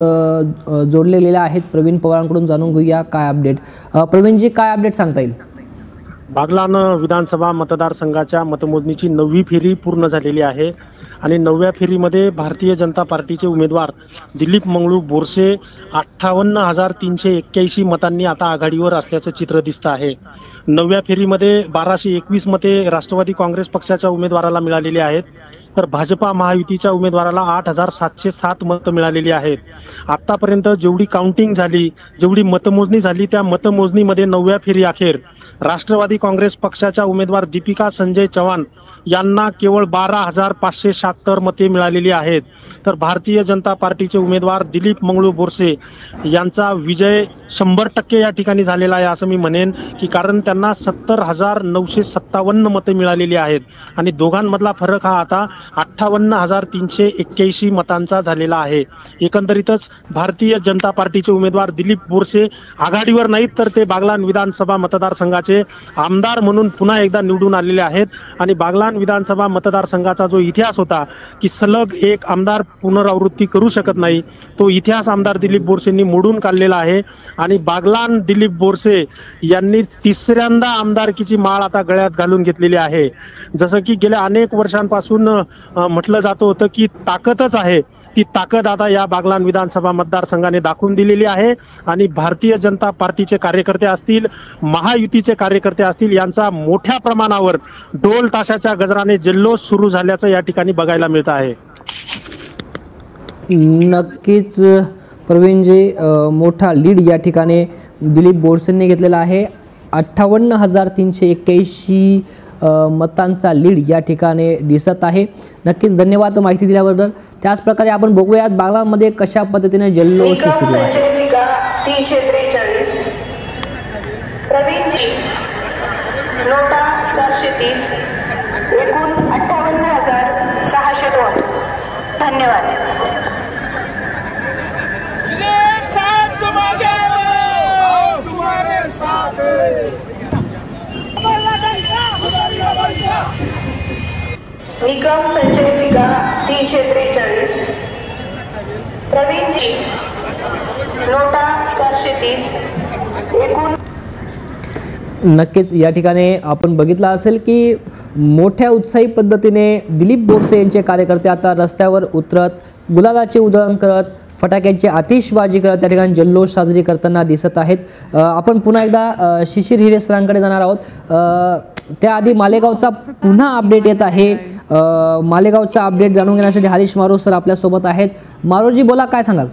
अ, जोडलेले आहेत प्रवीण पवारांकडून जाणून घेऊया काय अपडेट प्रवीणजी काय अपडेट सांगता येईल? बागलान विधानसभा मतदारसंघाच्या मतमोजणीची नववी फेरी पूर्ण झालेली आहे. आणि नवव्या फेरीमध्ये भारतीय जनता पार्टीचे उमेदवार दिलीप मंगळू बोरसे अठ्ठावन्न हजार तीनशे एक्क्याऐंशी मतांनी आता आघाडीवर असल्याचं चित्र दिसतं आहे. नवव्या फेरीमध्ये बाराशे एकवीस मते राष्ट्रवादी काँग्रेस पक्षाच्या उमेदवाराला मिळालेली आहेत. तर भाजपा महायुतीच्या उमेदवाराला आठ हजार सातशे सात मतं मिळालेली आहेत. आत्तापर्यंत जेवढी काउंटिंग झाली जेवढी मतमोजणी झाली त्या मतमोजणीमध्ये नवव्या फेरी अखेर राष्ट्रवादी काँग्रेस पक्षाच्या उमेदवार दीपिका संजय चव्हाण यांना केवळ बारा हजार पाचशे शहात्तर मते मिळालेली आहेत. तर भारतीय जनता पार्टीचे उमेदवार दिलीप मंगळू बोरसे यांचा विजय शंभर टक्के या ठिकाणी झालेला आहे असं मी म्हणेन की कारण त्यांना सत्तर हजार नऊशे सत्तावन्न मते मिळालेली आहेत. आणि दोघांमधला फरक हा आता अठ्ठावन्न हजार तीनशे एक्क्याऐंशी मतांचा झालेला आहे. एकंदरीतच भारतीय जनता पार्टीचे उमेदवार दिलीप बोरसे आघाडीवर नाहीत तर ते बागलान विधानसभा मतदारसंघाचे आमदार म्हणून पुन्हा एकदा निवडून आलेले आहेत. आणि बागलान विधानसभा मतदारसंघाचा जो इतिहास होता की सलग एक आमदार पुनरावृत्ती करू शकत नाही तो इतिहास आमदार दिलीप बोरसेंनी मोडून काढलेला आहे. आणि बागलान दिलीप बोरसे यांनी तिसऱ्यांदा आमदारकीची माळ आता गळ्यात घालून घेतलेली आहे. जसं की गेल्या अनेक वर्षांपासून म्हटलं जात होतं की ताकदच आहे. ती ताकद आता या बागलान विधानसभा मतदारसंघाने दाखवून दिलेली आहे. आणि भारतीय जनता पार्टीचे कार्यकर्ते असतील महायुतीचे कार्यकर्ते असतील यांचा मोठ्या प्रमाणावर ढोल ताशाच्या गजराने जल्लोष सुरू झाल्याचं या ठिकाणी बघायला मिळत आहे. नक्कीच प्रवीणजी मोठा लीड या ठिकाणी दिलीप बोरसेंनी घेतलेला आहे. अठ्ठावन्न हजार तीनशे एक्क्याऐंशी मतांचा लीड या ठिकाणी दिसत आहे. नक्कीच धन्यवाद माहिती दिल्याबद्दल. त्याचप्रकारे आपण बघूयात बागलामध्ये कशा पद्धतीने जल्लोष सुरू आहे संचयनिका तीनशे त्रेचाळीस प्रवीणजी नोटा चारशे तीस एकूण अठ्ठावन्न हजार सहाशे दोन. धन्यवाद. निकम संचयनिका तीनशे त्रेचाळीस. प्रवीणजी नोटा चारशे तीस. एकूण नक्कीच या ठिकाणी आपण बघितलं असेल की मोठ्या उत्साही पद्धतीने दिलीप बोरसे यांचे कार्यकर्ते आता रस्त्यावर उतरत गुलालाचे उधळण करत फटाक्यांची आतिषबाजी करत त्या ठिकाणी जल्लोष साजरी करताना दिसत आहेत. आपण पुन्हा एकदा शिशिर हिरे सरांकडे जाणार आहोत. त्याआधी मालेगावचा पुन्हा अपडेट येत आहे. मालेगावचा अपडेट जाणून घेण्यासाठी हरीश मारो सर आपल्यासोबत आहेत. मारोजी बोला काय सांगाल?